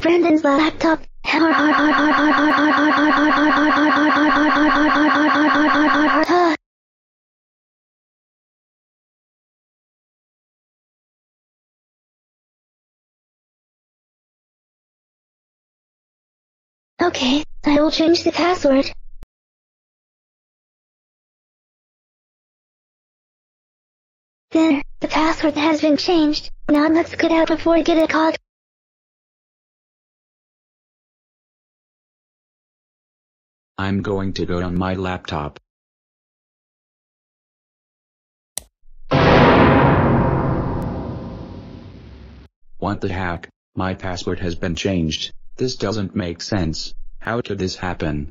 Brandon's laptop. Okay, I will change the password. There, the password has been changed. Now let's get out before I get caught. I'm going to go on my laptop. What the heck? My password has been changed. This doesn't make sense. How could this happen?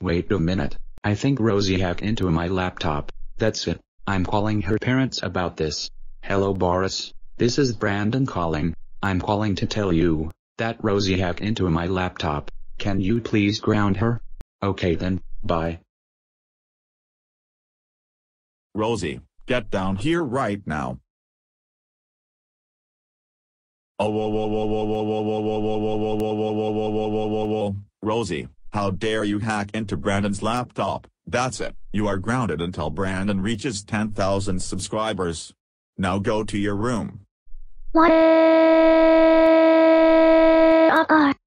Wait a minute. I think Rosie hacked into my laptop. That's it. I'm calling her parents about this. Hello Boris. This is Brandon calling. I'm calling to tell you that Rosie hacked into my laptop. Can you please ground her? Okay then, bye. Rosie, get down here right now. Oh, whoa, whoa, whoa, whoa, whoa, whoa, whoa, whoa, whoa, whoa, whoa, whoa, whoa, whoa, whoa, whoa, whoa, whoa, Rosie, how dare you hack into Brandon's laptop? That's it. You are grounded until Brandon reaches 10,000 subscribers. Now go to your room. What? 啊啊！